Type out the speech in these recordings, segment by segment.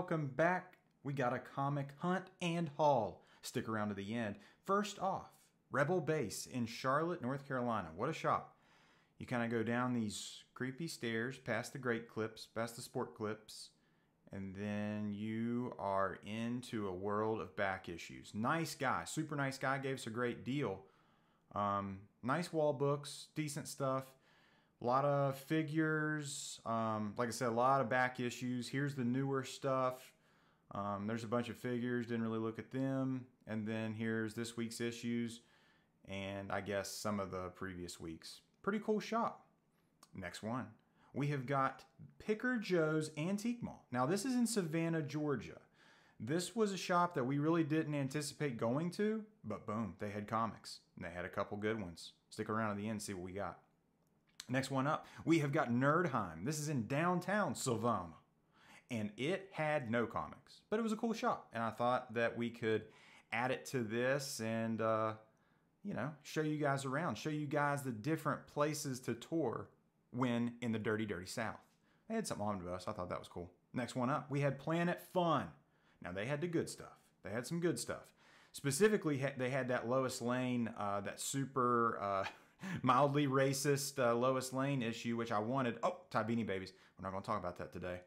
welcome back. We got a comic hunt and haul. Stick around to the end. First off, Rebel Base in Charlotte, North Carolina. What a shop. You kind of go down these creepy stairs, past the great clips, past the sport clips, and then you are into a world of back issues. Nice guy, super nice guy, gave us a great deal. Um, nice wall books, decent stuff. A lot of figures. Um, like I said, a lot of back issues. Here's the newer stuff. Um, there's a bunch of figures. Didn't really look at them. And then here's this week's issues, and I guess some of the previous weeks. Pretty cool shop. Next one we have got Picker Joe's Antique Mall. Now, this is in Savannah, Georgia. This was a shop that we really didn't anticipate going to, but boom, they had comics. And they had a couple good ones. Stick around at the end see what we got. Next one up, we have got Nerdheim. This is in downtown Savannah. And it had no comics, but it was a cool shop. And I thought that we could add it to this and, uh, you know, show you guys around, show you guys the different places to tour when in the dirty, dirty South. They had something omnibus. I thought that was cool. Next one up, we had Planet Fun. Now they had the good stuff. They had some good stuff. Specifically, they had that Lois Lane, uh, that super uh, mildly racist uh, Lois Lane issue, which I wanted. Oh, Ty Beanie Babies. We're not going to talk about that today.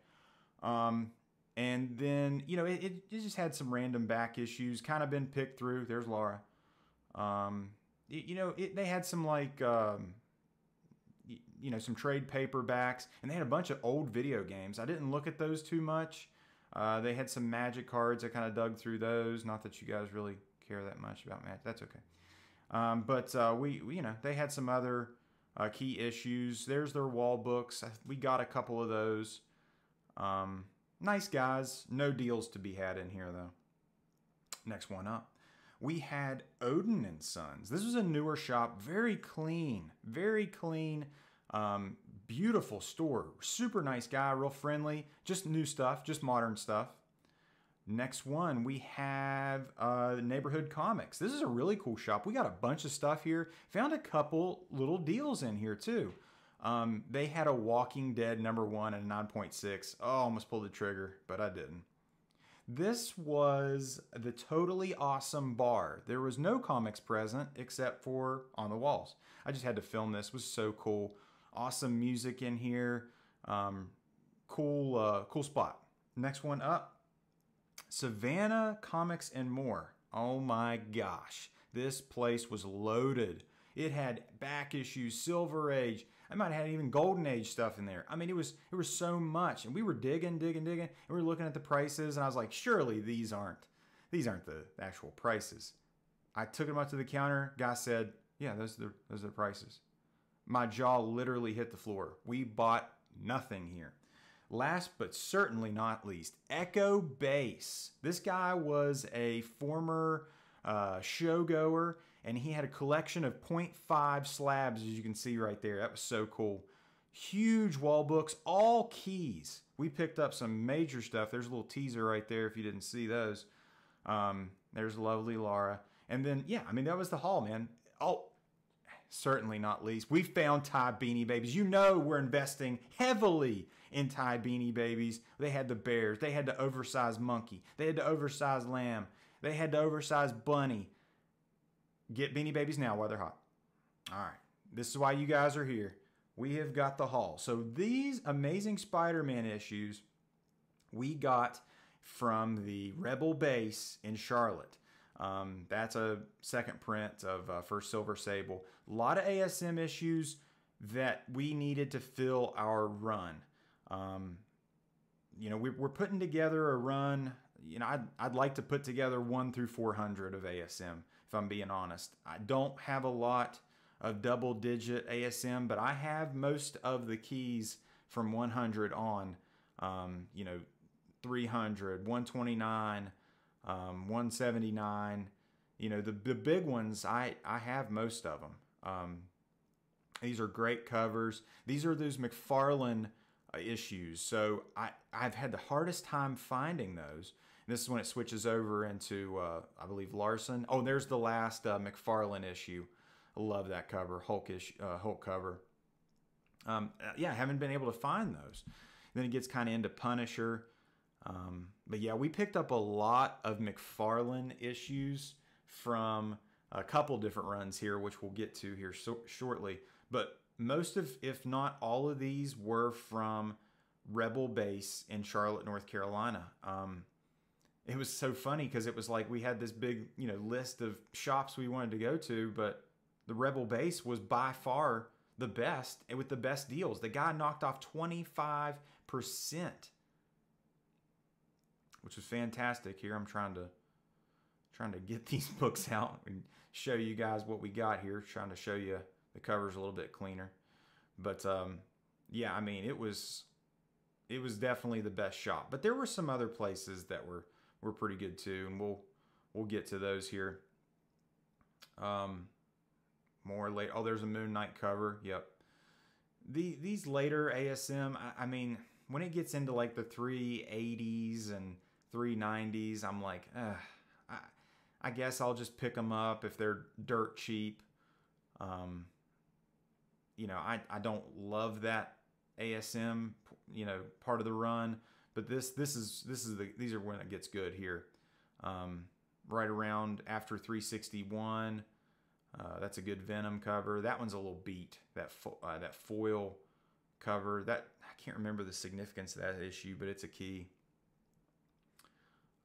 Um, and then, you know, it, it, just had some random back issues, kind of been picked through. There's Laura. Um, it, you know, it, they had some like um, you know some trade paperbacks and they had a bunch of old video games i didn't look at those too much uh, they had some magic cards i kind of dug through those not that you guys really care that much about magic that's okay um, but uh, we, we, you know they had some other uh, key issues. There's their wall books. We got a couple of those. Um, nice guys. No deals to be had in here though. Next one up. We had Odin and Sons. This was a newer shop, very clean, very clean, um, beautiful store. Super nice guy, real friendly. Just new stuff, just modern stuff. Next one, we have uh, Neighborhood Comics. This is a really cool shop. We got a bunch of stuff here. Found a couple little deals in here too. Um, they had a Walking Dead number one and a 9.6. Oh, almost pulled the trigger, but I didn't. This was the totally awesome bar. There was no comics present except for on the walls. I just had to film this. It was so cool. Awesome music in here. Um, cool, uh, cool spot. Next one up, Savannah Comics and More. Oh my gosh, this place was loaded. It had back issues, Silver Age. I might have had even Golden Age stuff in there. I mean, it was it was so much, and we were digging, digging, digging, and we were looking at the prices, and I was like, surely these aren't these aren't the actual prices. I took them up to the counter. Guy said, "Yeah, those are the, those are the prices." My jaw literally hit the floor. We bought nothing here. Last but certainly not least, Echo Base. This guy was a former uh, showgoer, and he had a collection of 0.5 slabs, as you can see right there. That was so cool. Huge wall books, all keys. We picked up some major stuff. There's a little teaser right there if you didn't see those. Um, there's lovely Laura. And then, yeah, I mean, that was the haul, man. Oh, certainly not least, we found Ty Beanie Babies. You know we're investing heavily in Ty Beanie Babies. They had the bears. They had the oversized monkey. They had the oversized lamb. They had the oversized bunny. Get Beanie Babies now while they're hot. All right. This is why you guys are here. We have got the haul. So these amazing Spider-Man issues we got from the Rebel base in Charlotte. Um, that's a second print of uh, First Silver Sable. A lot of ASM issues that we needed to fill our run. Um, you know, we're putting together a run you know, I'd, I'd like to put together one through 400 of ASM, if I'm being honest. I don't have a lot of double digit ASM, but I have most of the keys from 100 on, um, you know, 300, 129, um, 179. You know, the, the big ones, I, I have most of them. Um, these are great covers. These are those McFarlane uh, issues. So I, I've had the hardest time finding those. And this is when it switches over into, uh, I believe, Larsen. Oh, there's the last uh, McFarlane issue. I love that cover, Hulk, uh, Hulk cover. Um, uh, yeah, I haven't been able to find those. Then it gets kind of into Punisher. Um, but yeah, we picked up a lot of McFarlane issues from a couple different runs here, which we'll get to here so- shortly. But most of, if not all of these, were from Rebel Base in Charlotte, North Carolina. Um, it was so funny because it was like we had this big, you know, list of shops we wanted to go to, but the Rebel Base was by far the best and with the best deals. The guy knocked off 25%, which was fantastic. Here I'm trying to trying to get these books out and show you guys what we got here, trying to show you the covers a little bit cleaner. But um, yeah, I mean, it was it was definitely the best shop. But there were some other places that were were pretty good too, and we'll we'll get to those here. Um, more late. Oh, there's a Moon Knight cover. Yep. The these later ASM. I, I mean, when it gets into like the 380s and 390s, I'm like, I, I guess I'll just pick them up if they're dirt cheap. Um, you know, I, I don't love that ASM, you know, part of the run, but this this is this is the these are when it gets good here. Um, right around after 361. Uh, that's a good Venom cover. That one's a little beat. That fo- uh, that foil cover. That I can't remember the significance of that issue, but it's a key.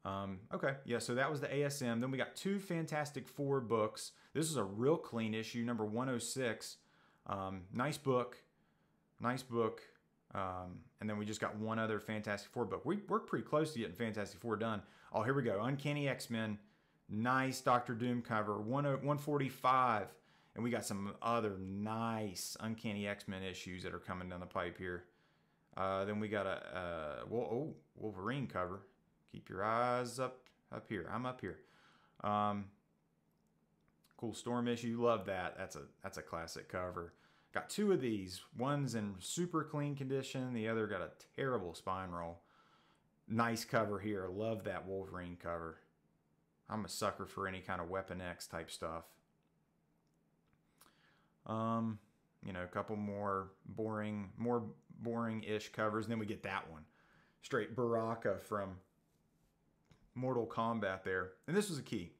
Um, okay, yeah. So that was the ASM. Then we got two Fantastic Four books. This is a real clean issue, number 106. Um, nice book, nice book. Um, and then we just got one other Fantastic Four book. We worked pretty close to getting Fantastic Four done. Oh, here we go. Uncanny X Men nice Doctor Doom cover, 145. And we got some other nice Uncanny X Men issues that are coming down the pipe here. Uh, then we got a uh, oh, Wolverine cover. Keep your eyes up up here. I'm up here. Um, cool Storm issue. Love that. That's a that's a classic cover. Got two of these. One's in super clean condition. The other got a terrible spine roll. Nice cover here. Love that Wolverine cover. I'm a sucker for any kind of Weapon X type stuff. Um, you know, a couple more boring, more boring-ish covers, and then we get that one, straight Baraka from Mortal Kombat there, and this was a key.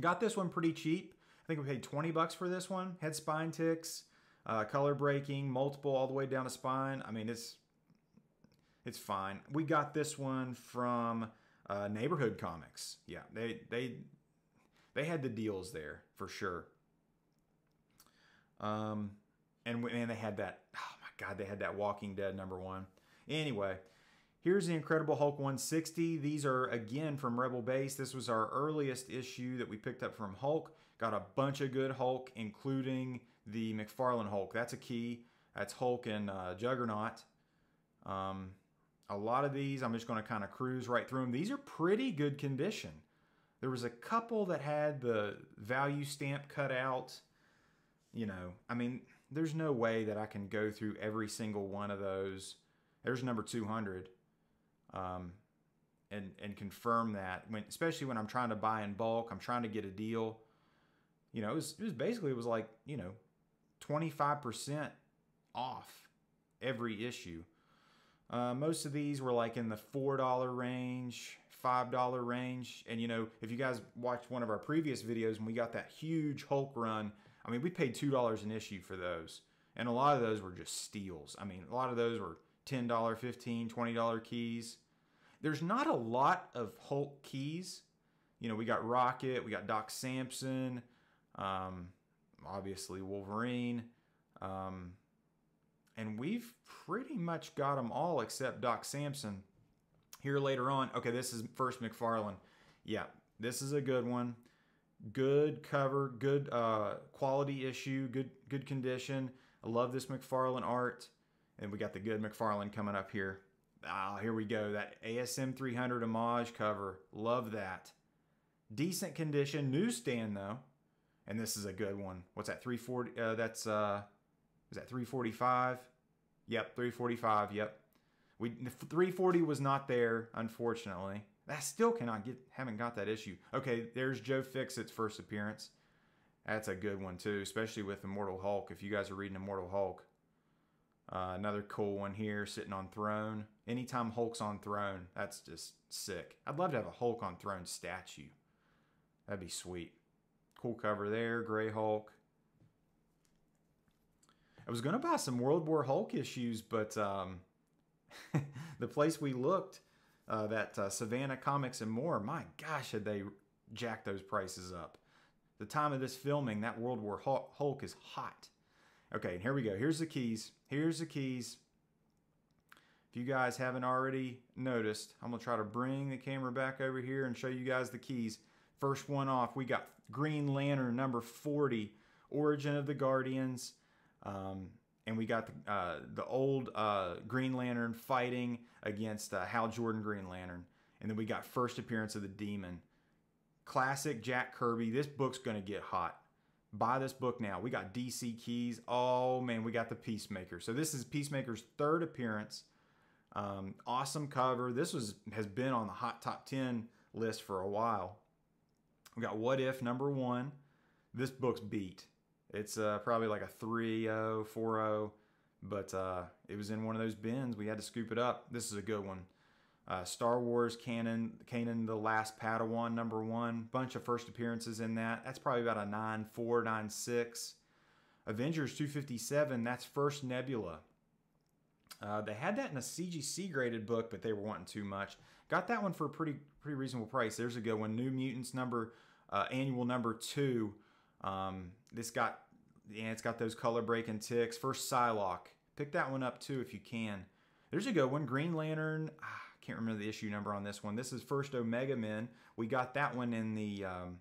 Got this one pretty cheap. I think we paid 20 bucks for this one. Had spine ticks, uh, color breaking, multiple all the way down the spine. I mean, it's it's fine. We got this one from uh, neighborhood comics. Yeah, they they they had the deals there for sure. Um, and and they had that. Oh my God, they had that Walking Dead number one. Anyway, here's the Incredible Hulk 160. These are again from Rebel Base. This was our earliest issue that we picked up from Hulk. Got a bunch of good Hulk, including the McFarlane Hulk. That's a key. That's Hulk and uh, Juggernaut. Um, a lot of these, I'm just going to kind of cruise right through them. These are pretty good condition. There was a couple that had the value stamp cut out. You know, I mean, there's no way that I can go through every single one of those. There's number 200. Um, and, and confirm that when, especially when I'm trying to buy in bulk, I'm trying to get a deal. You know, it was, it was basically, it was like, you know, 25% off every issue. Uh, most of these were like in the $4 range, $5 range. And, you know, if you guys watched one of our previous videos when we got that huge Hulk run, I mean, we paid $2 an issue for those. And a lot of those were just steals. I mean, a lot of those were $10, $15, $20 keys. There's not a lot of Hulk keys. You know, we got Rocket, we got Doc Samson, um, obviously Wolverine. Um, and we've pretty much got them all except Doc Samson. Here later on, okay, this is first McFarlane. Yeah, this is a good one. Good cover, good uh, quality issue, good good condition. I love this McFarlane art, and we got the good McFarlane coming up here. Ah, here we go. That ASM 300 homage cover. Love that. Decent condition, newsstand though, and this is a good one. What's that? 340. Uh, that's uh, is that 345? Yep, 345. Yep. We 340 was not there, unfortunately. I still cannot get, haven't got that issue. Okay, there's Joe Fixit's first appearance. That's a good one too, especially with Immortal Hulk. If you guys are reading Immortal Hulk, uh, another cool one here, sitting on throne. Anytime Hulk's on throne, that's just sick. I'd love to have a Hulk on throne statue. That'd be sweet. Cool cover there, Gray Hulk. I was gonna buy some World War Hulk issues, but um, the place we looked, uh, that uh, Savannah Comics and more, my gosh, had they jacked those prices up. The time of this filming, that World War Hulk is hot. Okay, here we go. Here's the keys. Here's the keys. If you guys haven't already noticed, I'm to try to bring the camera back over here and show you guys the keys. First one off, we got Green Lantern number 40, Origin of the Guardians. Um, and we got the, uh, the old uh, Green Lantern fighting against uh, Hal Jordan Green Lantern. And then we got first appearance of the Demon. Classic Jack Kirby. This book's going to get hot. Buy this book now. We got DC keys. Oh, man, we got the Peacemaker. So this is Peacemaker's third appearance. Um, awesome cover. This was has been on the hot top 10 list for a while. We got What If number one. This book's beat. It's uh, probably like a 3 0, 4 0, but uh, it was in one of those bins. We had to scoop it up. This is a good one. Uh, Star Wars Canon, Kanan the Last Padawan number one. Bunch of first appearances in that. That's probably about a 9 4, 9 6. Avengers 257, that's first Nebula. Uh, they had that in a CGC graded book, but they were wanting too much. Got that one for a pretty pretty reasonable price. There's a good one. New Mutants number uh, annual number two. Um, this got yeah, it's got those color breaking ticks. First Psylocke. Pick that one up too if you can. There's a good one. Green Lantern. Ah, can't remember the issue number on this one. This is first Omega Men. We got that one in the um,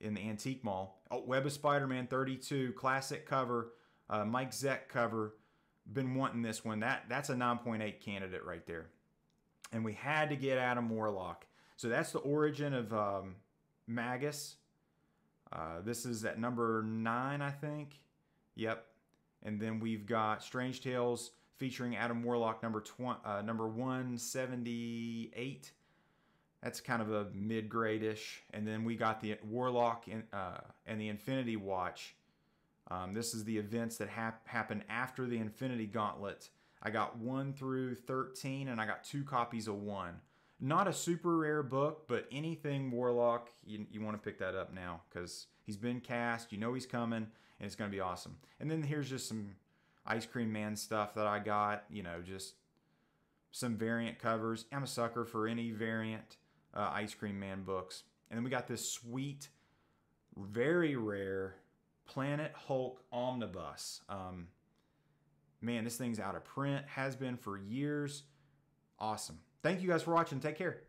in the antique mall. Oh, Web of Spider-Man 32 classic cover. Uh, Mike Zeck cover been wanting this one. That that's a 9.8 candidate right there. And we had to get Adam Warlock. So that's the origin of um, Magus. Uh, this is at number nine, I think. Yep. And then we've got Strange Tales featuring Adam Warlock, number tw- uh, number 178. That's kind of a mid grade-ish. And then we got the Warlock in, uh, and the Infinity Watch um, this is the events that hap- happen after the Infinity Gauntlet. I got 1 through 13, and I got two copies of 1. Not a super rare book, but anything Warlock, you, you want to pick that up now because he's been cast, you know he's coming, and it's going to be awesome. And then here's just some Ice Cream Man stuff that I got, you know, just some variant covers. I'm a sucker for any variant uh, Ice Cream Man books. And then we got this sweet, very rare Planet Hulk Omnibus. Um, man, this thing's out of print, has been for years. Awesome. Thank you guys for watching. Take care.